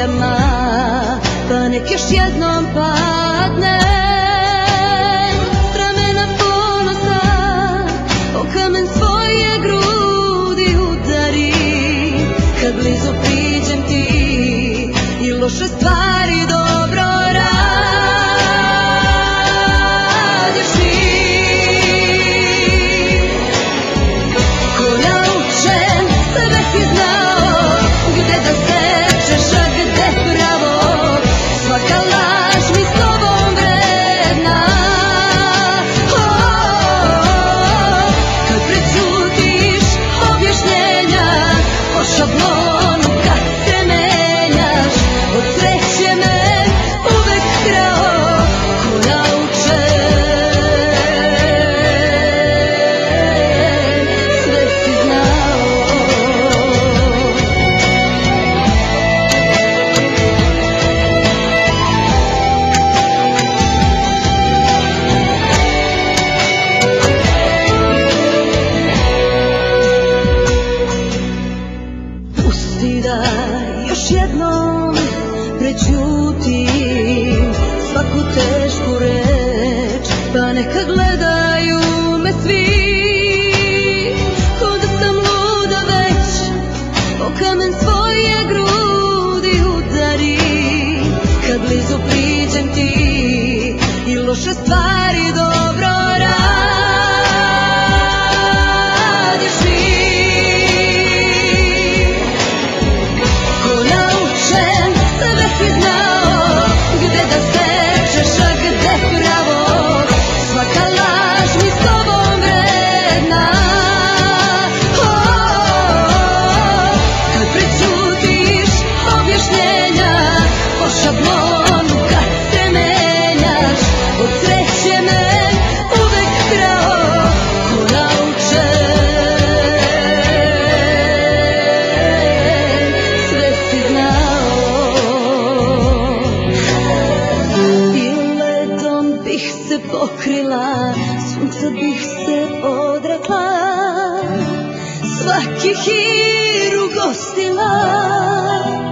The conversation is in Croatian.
teljama Pa nek još jednom padne. Ramena ponosa O kamen svoje grudi udari. Kad blizu priđem ti I loše stvari do šutim svaku tešku reč, pa neka gleda se odrekla, svaki hir ugostila.